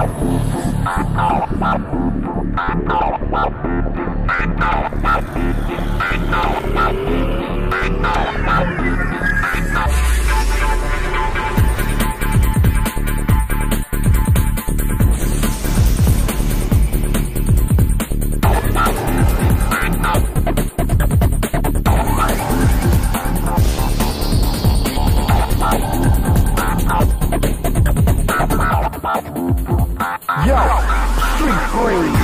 Yo, Street Freeze.